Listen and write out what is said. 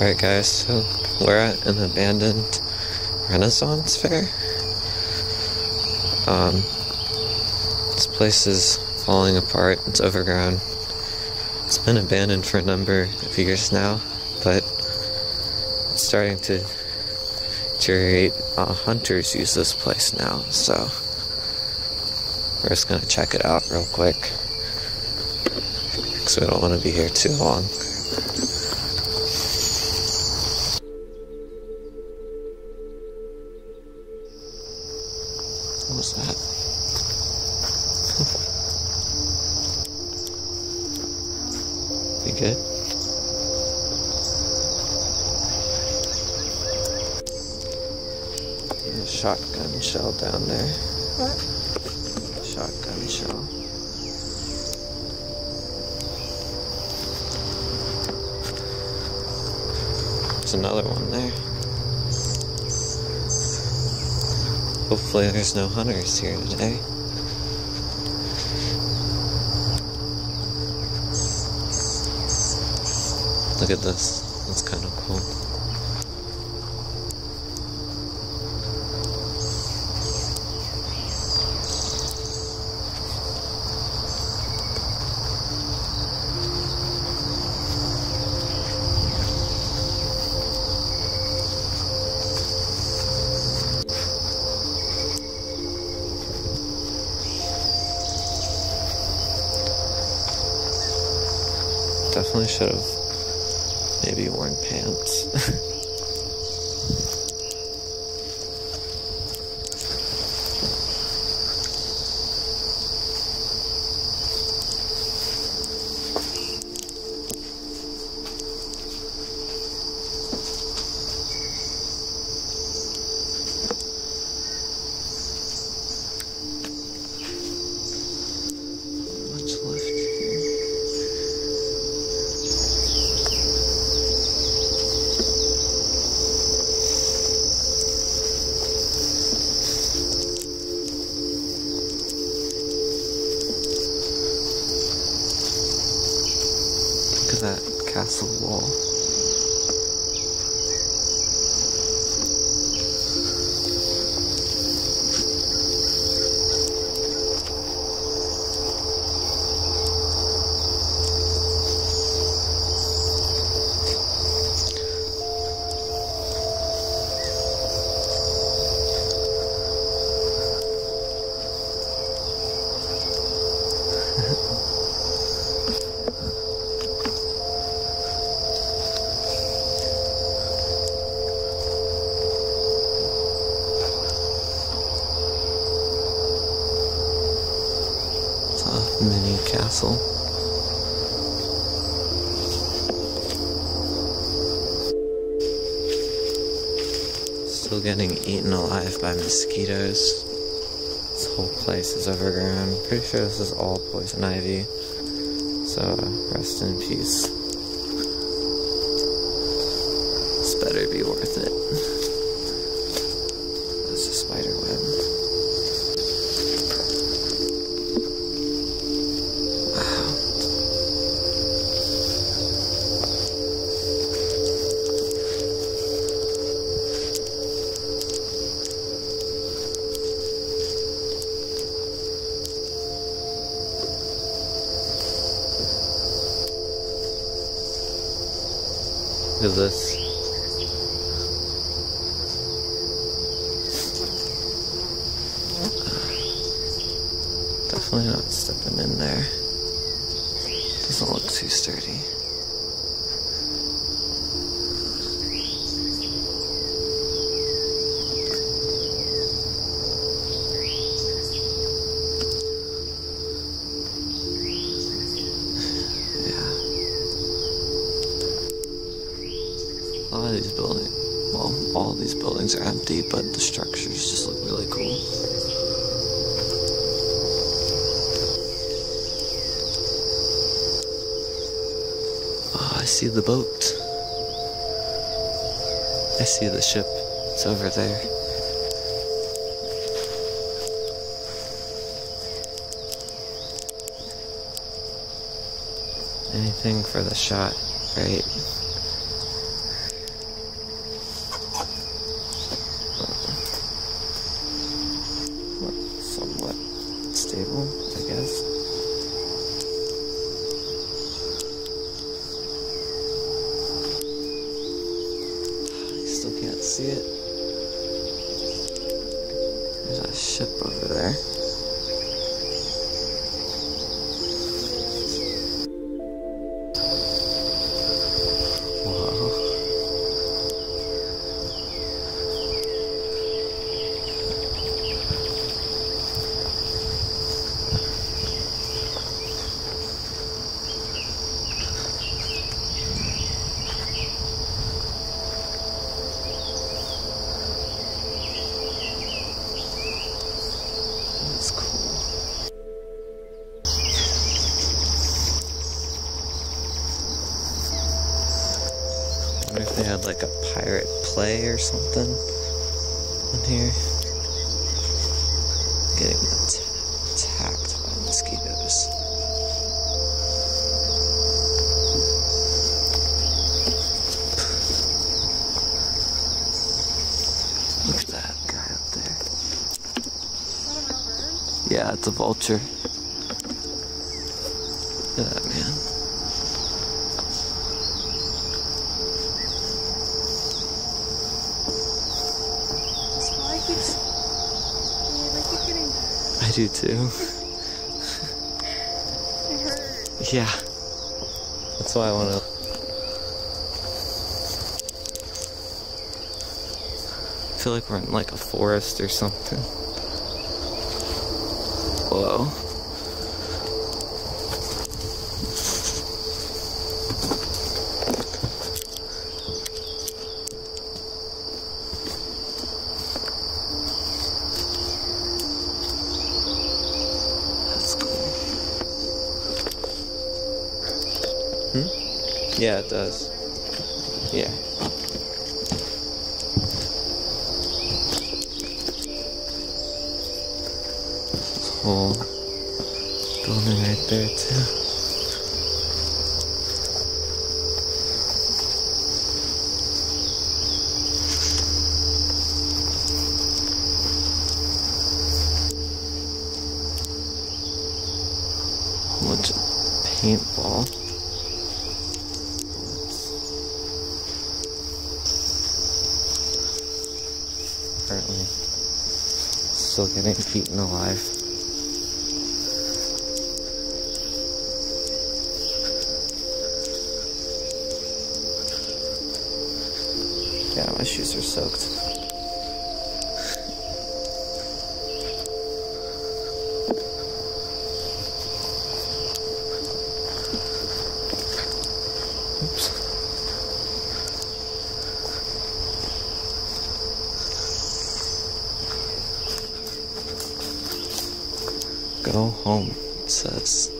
Alright guys, so we're at an abandoned Renaissance fair. Um, this place is falling apart, it's overgrown. It's been abandoned for a number of years now, but it's starting to deteriorate. Uh, hunters use this place now, so we're just gonna check it out real quick. Because we don't want to be here too long. What was that? you good? Shotgun shell down there. What? Shotgun. There's another one there. Hopefully there's no hunters here today. Look at this. That's kind of cool. Definitely should have maybe worn pants. castle wall. Mini castle. Still getting eaten alive by mosquitoes. This whole place is overgrown. Pretty sure this is all poison ivy. So, rest in peace. This better be worth it. Look at this. Definitely not stepping in there. Doesn't look too sturdy. A lot of these buildings, well, all these buildings are empty, but the structures just look really cool. Oh, I see the boat. I see the ship. It's over there. anything for the shot, right? Stable, I guess. I still can't see it. There's a ship over there. They had like a pirate play or something in here. Getting at- attacked by mosquitoes. Look at that guy up there. Yeah, it's a vulture. Look at that man. That's why I keep. Man, I keep getting that. I do too. It. Yeah. That's why I want to. I feel like we're in like a forest or something. Whoa. Yeah, it does. Yeah. Whole building right there, too. What's a paintball? Still getting eaten alive. Yeah, my shoes are soaked. Go home, it says.